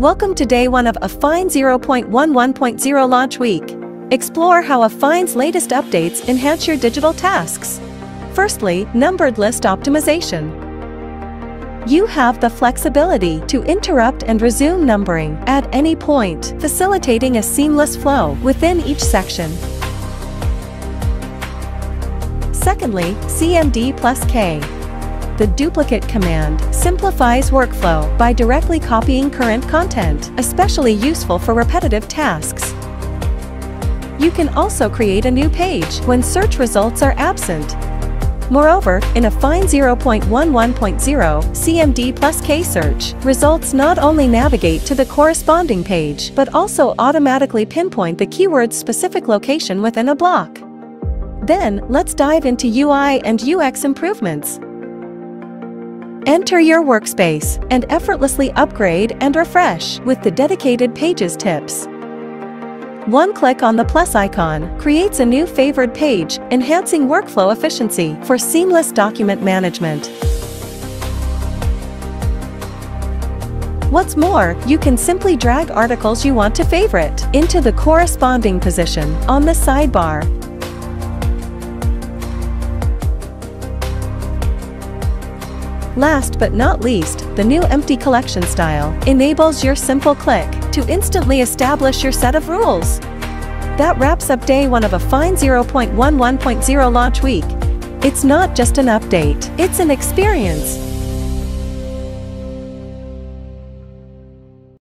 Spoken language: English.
Welcome to day one of AFFiNE 0.11.0 launch week. Explore how AFFiNE's latest updates enhance your digital tasks. Firstly, numbered list optimization. You have the flexibility to interrupt and resume numbering at any point, facilitating a seamless flow within each section. Secondly, CMD plus K. The duplicate command simplifies workflow by directly copying current content, especially useful for repetitive tasks. You can also create a new page when search results are absent. Moreover, in AFFiNE 0.11.0 CMD plus K search, results not only navigate to the corresponding page but also automatically pinpoint the keyword's specific location within a block. Then, let's dive into UI and UX improvements. Enter your workspace and effortlessly upgrade and refresh with the dedicated Pages tips. One click on the plus icon creates a new favored page, enhancing workflow efficiency for seamless document management. What's more, you can simply drag articles you want to favorite into the corresponding position on the sidebar Last but not least, the new empty collection style enables your simple click to instantly establish your set of rules. That wraps up day one of AFFiNE 0.11.0 launch week. It's not just an update, it's an experience.